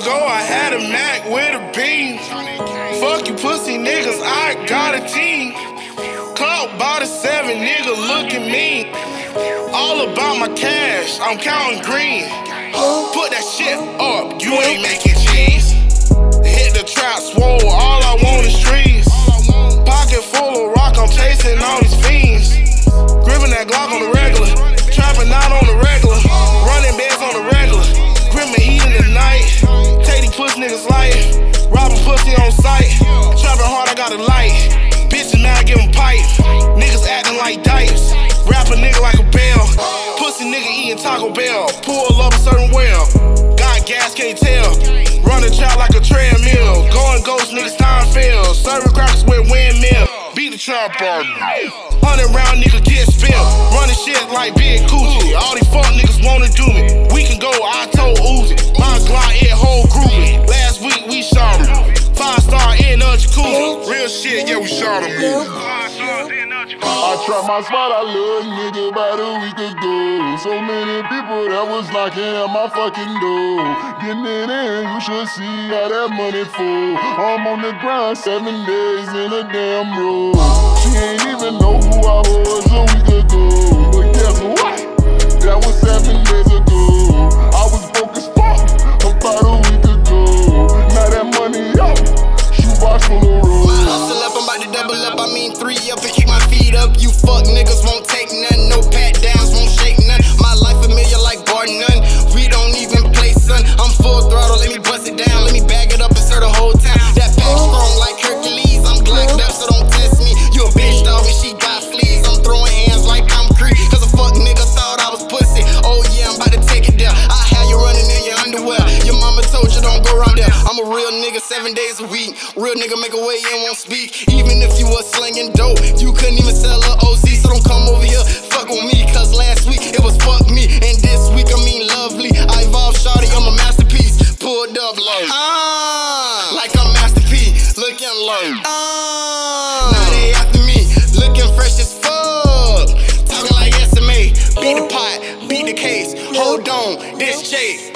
ago, I had a Mac with a beam. Fuck you pussy niggas, I got a team. Club by the seven, nigga, look at me. All about my cash, I'm counting green. Put that shit up, you ain't making cheese. Hit the trap, swole, all I want is trees. Pocket full of rock, I'm chasing all these light, robbing pussy on sight. Trapping hard, I got a light. Bitches now I give them pipe. Niggas acting like dipes. Rap a nigga like a bell. Pussy nigga eating Taco Bell. Pull up a certain well. Got gas, can't tell. Run a trap like a treadmill. Going ghost, niggas time fails. Serving crackers with windmill. Beat the trap on Hundred round nigga get spilled. Running shit like Big Coochie. All these fuck niggas wanna do me. Real shit, yeah, we shot him. I tried my spot, I little nigga about a week ago. So many people that was knocking at my fucking door. Getting it in, you should see how that money fall. I'm on the grind seven days in a damn row. She ain't even know who I was a week ago. But guess what? Double up. I mean three up and keep my feet up. You fuck niggas won't take none. Seven days a week. Real nigga make a way and won't speak. Even if you was slinging dope, you couldn't even sell a OZ. So don't come over here, fuck with me. Cause last week it was fuck me. And this week I mean lovely. I evolved shawty, I'm a masterpiece. Pulled up low. Ah, like I'm Master P. Looking low. Ah, now they after me. Looking fresh as fuck. Talking like SMA. Beat the pot, beat the case. Hold on, this Jake.